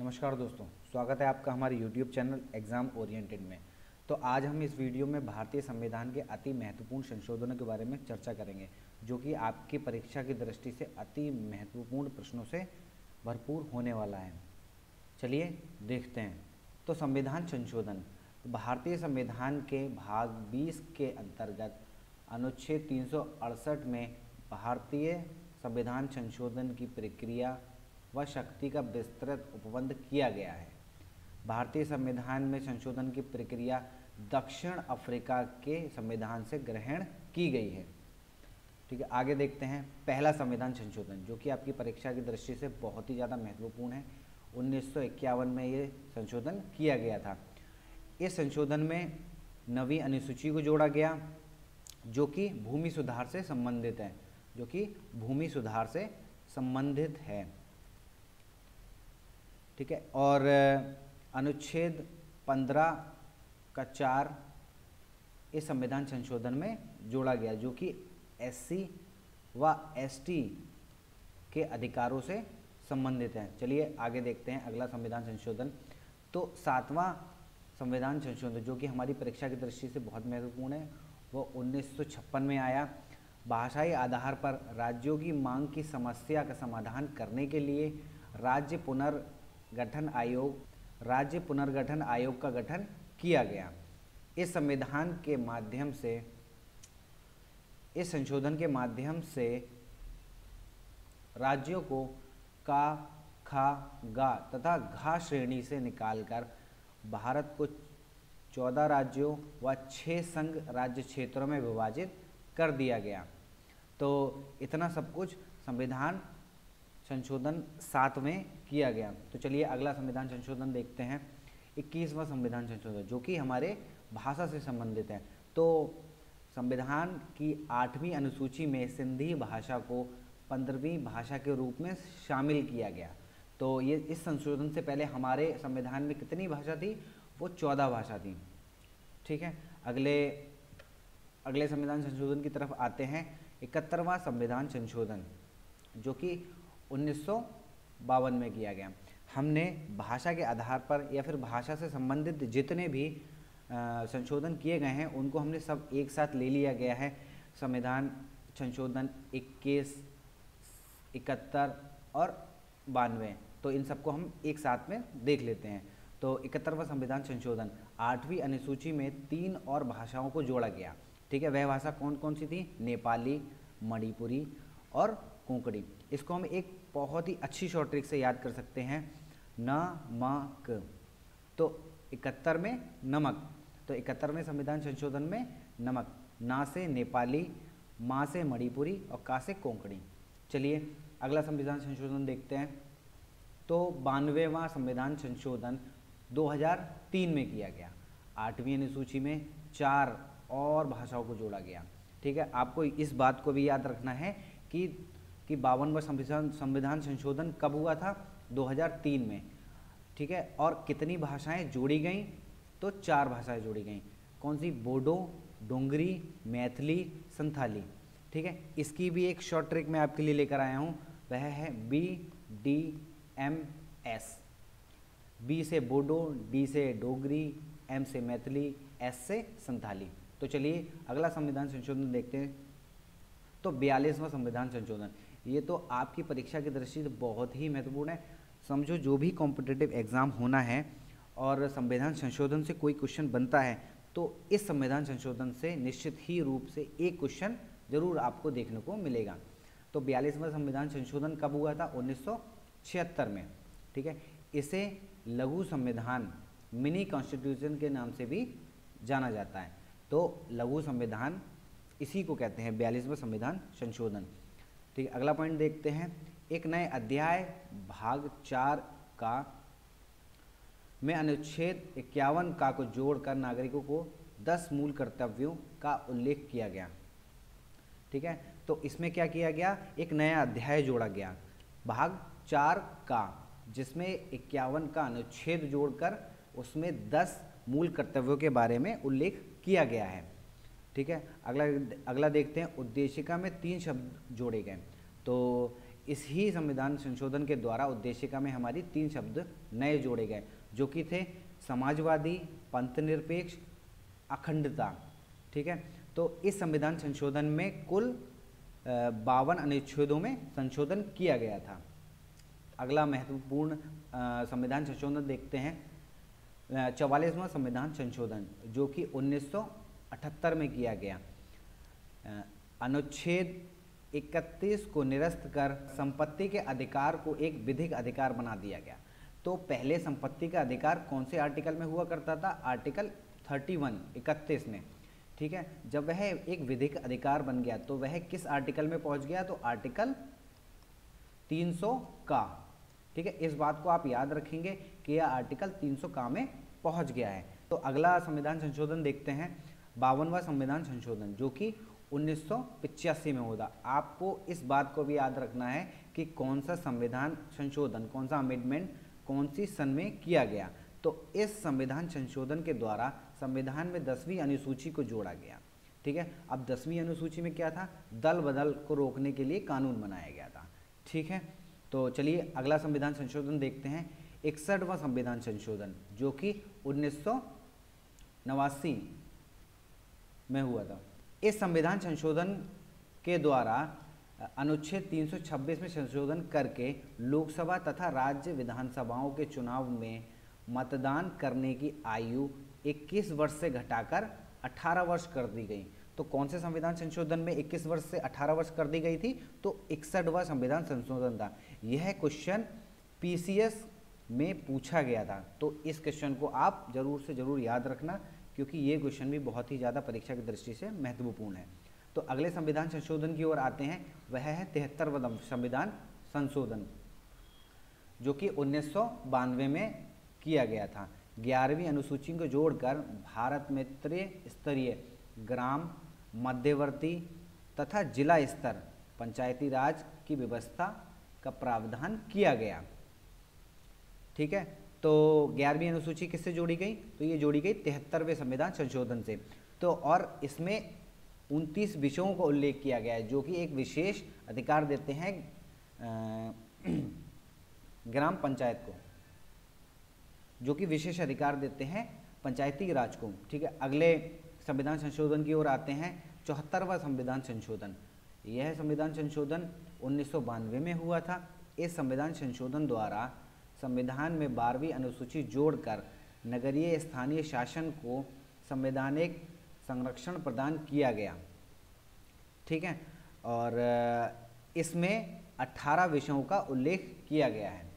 नमस्कार दोस्तों, स्वागत है आपका हमारे YouTube चैनल एग्ज़ाम ओरिएंटेड में। तो आज हम इस वीडियो में भारतीय संविधान के अति महत्वपूर्ण संशोधनों के बारे में चर्चा करेंगे, जो कि आपकी परीक्षा की दृष्टि से अति महत्वपूर्ण प्रश्नों से भरपूर होने वाला है। चलिए देखते हैं। तो संविधान संशोधन, भारतीय संविधान के भाग 20 के अंतर्गत अनुच्छेद तीन सौ अड़सठ में भारतीय संविधान संशोधन की प्रक्रिया व शक्ति का विस्तृत उपबंध किया गया है। भारतीय संविधान में संशोधन की प्रक्रिया दक्षिण अफ्रीका के संविधान से ग्रहण की गई है। ठीक है, आगे देखते हैं पहला संविधान संशोधन, जो कि आपकी परीक्षा की दृष्टि से बहुत ही ज़्यादा महत्वपूर्ण है। उन्नीस सौ इक्यावन में ये संशोधन किया गया था। इस संशोधन में नवी अनुसूची को जोड़ा गया, जो कि भूमि सुधार से संबंधित है, जो कि भूमि सुधार से संबंधित है। ठीक है? और अनुच्छेद पंद्रह का चार इस संविधान संशोधन में जोड़ा गया, जो कि एससी व एसटी के अधिकारों से संबंधित है। चलिए, आगे देखते हैं अगला संविधान संशोधन। तो सातवां संविधान संशोधन, जो कि हमारी परीक्षा की दृष्टि से बहुत महत्वपूर्ण है, वो उन्नीस सौ छप्पन में आया। भाषाई आधार पर राज्यों की मांग की समस्या का समाधान करने के लिए राज्य पुनर्गठन आयोग, राज्य पुनर्गठन आयोग का गठन किया गया। इस संविधान के माध्यम से, इस संशोधन के माध्यम से राज्यों को का, खा, गा तथा घा श्रेणी से निकालकर भारत को चौदह राज्यों व छः संघ राज्य क्षेत्रों में विभाजित कर दिया गया। तो इतना सब कुछ संविधान संशोधन सात में किया गया। तो चलिए अगला संविधान संशोधन देखते हैं। इक्कीसवां संविधान संशोधन, जो कि हमारे भाषा से संबंधित है। तो संविधान की आठवीं अनुसूची में सिंधी भाषा को पंद्रहवीं भाषा के रूप में शामिल किया गया। तो ये इस संशोधन से पहले हमारे संविधान में कितनी भाषा थी? वो चौदह भाषा थी। ठीक है? अगले अगले संविधान संशोधन की तरफ़ आते हैं। इकहत्तरवां संविधान संशोधन, जो कि उन्नीस सौ बावन में किया गया। हमने भाषा के आधार पर या फिर भाषा से संबंधित जितने भी संशोधन किए गए हैं, उनको हमने सब एक साथ ले लिया गया है। संविधान, संशोधन इक्कीस, इकहत्तर और बानवे। तो इन सबको हम एक साथ में देख लेते हैं। तो इकहत्तरवा संविधान संशोधन, आठवीं अनुसूची में तीन और भाषाओं को जोड़ा गया। ठीक है, वह भाषा कौन कौन सी थी? नेपाली, मणिपुरी और कोंकणी। इसको हम एक बहुत ही अच्छी शॉर्ट ट्रिक से याद कर सकते हैं। न म क तो इकहत्तर में नमक। तो इकहत्तरवें संविधान संशोधन में नमक। ना से नेपाली, माँ से मणिपुरी और का से कोंकणी। चलिए, अगला संविधान संशोधन देखते हैं। तो बानवेवा संविधान संशोधन 2003 में किया गया। आठवीं अनुसूची में चार और भाषाओं को जोड़ा गया। ठीक है, आपको इस बात को भी याद रखना है कि कि बावनवा संविधान संविधान संशोधन कब हुआ था? 2003 में। ठीक है? और कितनी भाषाएँ जोड़ी गई? तो चार भाषाएँ जोड़ी गई। कौन सी? बोडो, डोंगरी, मैथिली, संथाली। ठीक है? इसकी भी एक शॉर्ट ट्रिक मैं आपके लिए लेकर आया हूँ। वह है B D M S B से बोडो डी से डोगरी एम से मैथिली एस से संथाली। तो चलिए अगला संविधान संशोधन देखते हैं। तो बयालीसवां संविधान संशोधन। ये तो आपकी परीक्षा की दृष्टि से बहुत ही महत्वपूर्ण है। समझो, जो भी कॉम्पिटेटिव एग्ज़ाम होना है और संविधान संशोधन से कोई क्वेश्चन बनता है तो इस संविधान संशोधन से निश्चित ही रूप से एक क्वेश्चन ज़रूर आपको देखने को मिलेगा। तो बयालीसवां संविधान संशोधन कब हुआ था? उन्नीस सौ छिहत्तर में, ठीक है? इसे लघु संविधान, मिनी कॉन्स्टिट्यूशन के नाम से भी जाना जाता है। तो लघु संविधान, इसी को कहते हैं, बयालीसवें संविधान संशोधन। ठीक अगला पॉइंट देखते हैं। एक नए अध्याय, भाग चार का। में अनुच्छेद इक्यावन का को जोड़कर नागरिकों को दस मूल कर्तव्यों का उल्लेख किया गया। ठीक है? तो इसमें क्या किया गया? एक नया अध्याय जोड़ा गया। भाग चार का, जिसमें इक्यावन का अनुच्छेद जोड़कर उसमें दस मूल कर्तव्यों के बारे में उल्लेख किया गया है। ठीक है? अगला अगला देखते हैं। उद्देशिका में तीन शब्द जोड़े गए। तो इस ही संविधान संशोधन के द्वारा उद्देशिका में हमारी तीन शब्द नए जोड़े गए, जो कि थे समाजवादी, पंथनिरपेक्ष, अखंडता। ठीक है? तो इस संविधान संशोधन में कुल बावन अनुच्छेदों में संशोधन किया गया था। अगला महत्वपूर्ण संविधान संशोधन देखते हैं। चौवालीसवां संविधान संशोधन, जो कि 1978 में किया गया। अनुच्छेद 31 को निरस्त कर संपत्ति के अधिकार को एक विधिक अधिकार बना दिया गया। तो पहले संपत्ति का अधिकार कौन से आर्टिकल में हुआ करता था? आर्टिकल 31 इकतीस में। ठीक है? जब वह एक विधिक अधिकार बन गया तो वह किस आर्टिकल में पहुँच गया? तो आर्टिकल 300 का। ठीक है? इस बात को आप याद रखेंगे कि यह आर्टिकल 300 का में पहुँच गया है। तो अगला संविधान संशोधन देखते हैं। बावनवा संविधान संशोधन, जो कि उन्नीस में होगा। आपको इस बात को भी याद रखना है कि कौन सा संविधान संशोधन, कौन सा अमेंडमेंट कौन सी सन में किया गया। तो इस संविधान संशोधन के द्वारा संविधान में दसवीं अनुसूची को जोड़ा गया। ठीक है? अब दसवीं अनुसूची में क्या था? दल बदल को रोकने के लिए कानून बनाया गया था। ठीक है? तो चलिए अगला संविधान संशोधन देखते हैं। इकसठवां संविधान संशोधन, जो कि उन्नीस सौ नवासी में हुआ था। इस संविधान संशोधन के द्वारा अनुच्छेद 326 में संशोधन करके लोकसभा तथा राज्य विधानसभाओं के चुनाव में मतदान करने की आयु 21 वर्ष से घटाकर 18 वर्ष कर दी गई। तो कौन से संविधान संशोधन में 21 वर्ष से 18 वर्ष कर दी गई थी? तो इकसठवा संविधान संशोधन था। यह क्वेश्चन पीसीएस में पूछा गया था। तो इस क्वेश्चन को आप ज़रूर से ज़रूर याद रखना। क्योंकि ये क्वेश्चन भी बहुत ही ज़्यादा परीक्षा की दृष्टि से महत्वपूर्ण है। तो अगले संविधान संशोधन की ओर आते हैं, वह है तिहत्तरवा संविधान संशोधन, जो कि उन्नीस में किया गया था। ग्यारहवीं अनुसूची को जोड़कर भारत में त्रिस्तरीय ग्राम, मध्यवर्ती तथा जिला स्तर, पंचायती राज की व्यवस्था का प्रावधान किया गया। ठीक है? तो ग्यारहवीं अनुसूची किससे जोड़ी गई? तो ये जोड़ी गई तिहत्तरवें संविधान संशोधन से। तो और इसमें उनतीस विषयों का उल्लेख किया गया है, जो कि एक विशेष अधिकार देते हैं ग्राम पंचायत को, जो कि विशेष अधिकार देते हैं पंचायती राज को। ठीक है, अगले संविधान संशोधन की ओर आते हैं, चौहत्तरवा संविधान संशोधन। यह संविधान संशोधन उन्नीस सौ बानवे में हुआ था। इस संविधान संशोधन द्वारा संविधान में बारहवीं अनुसूची जोड़कर नगरीय स्थानीय शासन को संवैधानिक संरक्षण प्रदान किया गया। ठीक है? और इसमें 18 विषयों का उल्लेख किया गया है।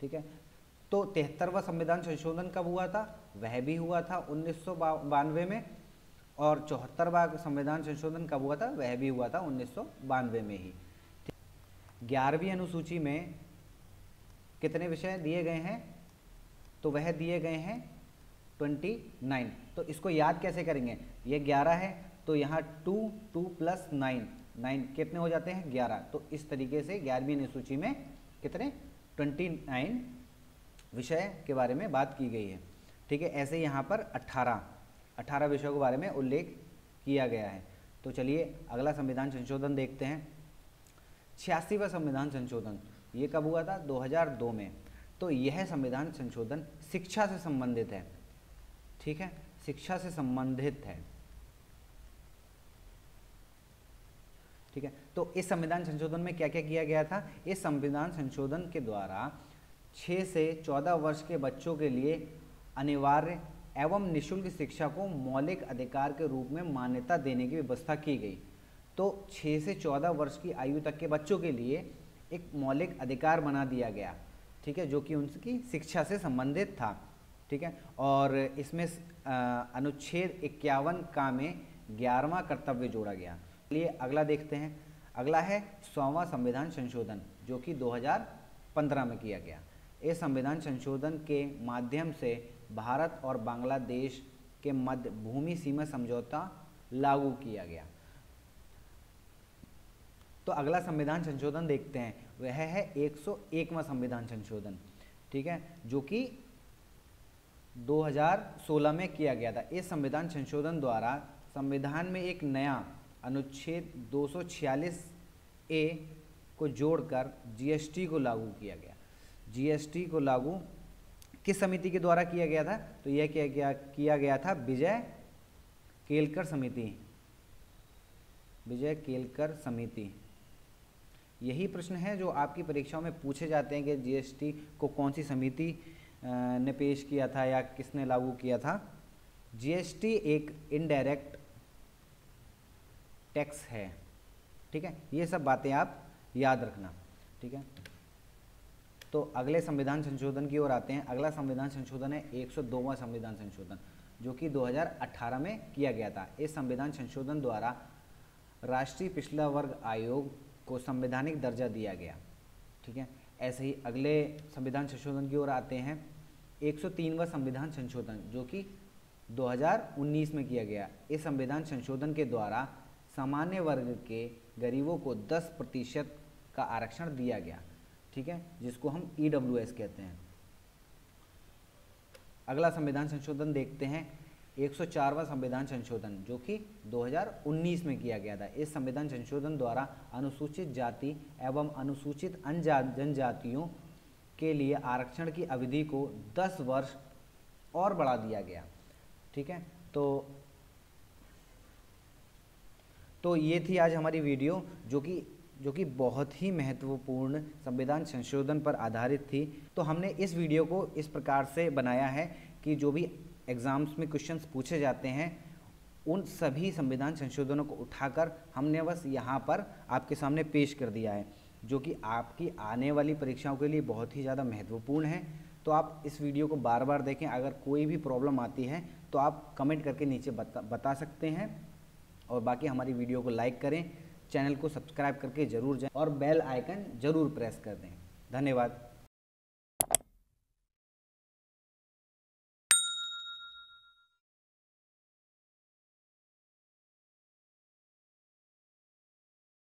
ठीक है? तो तिहत्तरवा संविधान संशोधन कब हुआ था? वह भी हुआ था उन्नीस सौ बानवे में। और चौहत्तरवा संविधान संशोधन कब हुआ था? वह भी हुआ था उन्नीस सौ बानवे में ही। ग्यारहवीं अनुसूची में कितने विषय दिए गए हैं? तो वह दिए गए हैं ट्वेंटी नाइन तो इसको याद कैसे करेंगे? ये ग्यारह है तो यहाँ two two plus nine nine कितने हो जाते हैं? ग्यारह. तो इस तरीके से ग्यारहवीं अनुसूची में कितने? ट्वेंटी नाइन विषय के बारे में बात की गई है। ठीक है, ऐसे यहाँ पर 18 18 विषयों के बारे में उल्लेख किया गया है। तो चलिए, अगला संविधान संशोधन देखते हैं। छियासीवा संविधान संशोधन। ये कब हुआ था? 2002 में। तो यह संविधान संशोधन शिक्षा से संबंधित है। ठीक है? शिक्षा से संबंधित है। ठीक है? तो इस संविधान संशोधन में क्या क्या किया गया था? इस संविधान संशोधन के द्वारा छः से चौदह वर्ष के बच्चों के लिए अनिवार्य एवं निशुल्क शिक्षा को मौलिक अधिकार के रूप में मान्यता देने की व्यवस्था की गई। तो छः से चौदह वर्ष की आयु तक के बच्चों के लिए एक मौलिक अधिकार बना दिया गया, ठीक है, जो कि उनकी शिक्षा से संबंधित था, ठीक है, और इसमें अनुच्छेद इक्यावन का में ग्यारहवा कर्तव्य जोड़ा गया। चलिए अगला देखते हैं। अगला है सौवा संविधान संशोधन, जो कि 2015 में किया गया। इस संविधान संशोधन के माध्यम से भारत और बांग्लादेश के मध्य भूमि सीमा समझौता लागू किया गया। तो अगला संविधान संशोधन देखते हैं। वह है 101वां संविधान संशोधन, ठीक है? जो कि 2016 में किया गया था। इस संविधान संशोधन द्वारा संविधान में एक नया अनुच्छेद 246 ए को जोड़कर जीएसटी को लागू किया गया। जीएसटी को लागू किस समिति के द्वारा किया गया था? तो यह किया गया किया गया था विजय केलकर समिति। विजय केलकर समिति। यही प्रश्न है जो आपकी परीक्षाओं में पूछे जाते हैं कि जीएसटी को कौन सी समिति ने पेश किया था या किसने लागू किया था। जीएसटी एक इनडायरेक्ट टैक्स है। ठीक है? ये सब बातें आप याद रखना। ठीक है? तो अगले संविधान संशोधन की ओर आते हैं। अगला संविधान संशोधन है एक संविधान संशोधन, जो कि 2018 में किया गया था। इस संविधान संशोधन द्वारा राष्ट्रीय पिछड़ा वर्ग आयोग को संवैधानिक दर्जा दिया गया। ठीक है? ऐसे ही अगले संविधान संशोधन की ओर आते हैं। 103वां संविधान संशोधन, जो कि 2019 में किया गया। इस संविधान संशोधन के द्वारा सामान्य वर्ग के गरीबों को 10 प्रतिशत का आरक्षण दिया गया। ठीक है? जिसको हम ई e कहते हैं। अगला संविधान संशोधन देखते हैं। 104वां संविधान संशोधन, जो कि 2019 में किया गया था। इस संविधान संशोधन द्वारा अनुसूचित जाति एवं अनुसूचित जनजातियों के लिए आरक्षण की अवधि को 10 वर्ष और बढ़ा दिया गया। ठीक है? तो तो ये थी आज हमारी वीडियो, जो कि जो कि बहुत ही महत्वपूर्ण संविधान संशोधन पर आधारित थी। तो हमने इस वीडियो को इस प्रकार से बनाया है कि जो भी एग्ज़ाम्स में क्वेश्चंस पूछे जाते हैं, उन सभी संविधान संशोधनों को उठाकर हमने बस यहाँ पर आपके सामने पेश कर दिया है, जो कि आपकी आने वाली परीक्षाओं के लिए बहुत ही ज़्यादा महत्वपूर्ण है। तो आप इस वीडियो को बार बार देखें, अगर कोई भी प्रॉब्लम आती है तो आप कमेंट करके नीचे बता बता सकते हैं, और बाकी हमारी वीडियो को लाइक करें, चैनल को सब्सक्राइब करके ज़रूर जाएँ, और बेल आइकन ज़रूर प्रेस कर दें। धन्यवाद।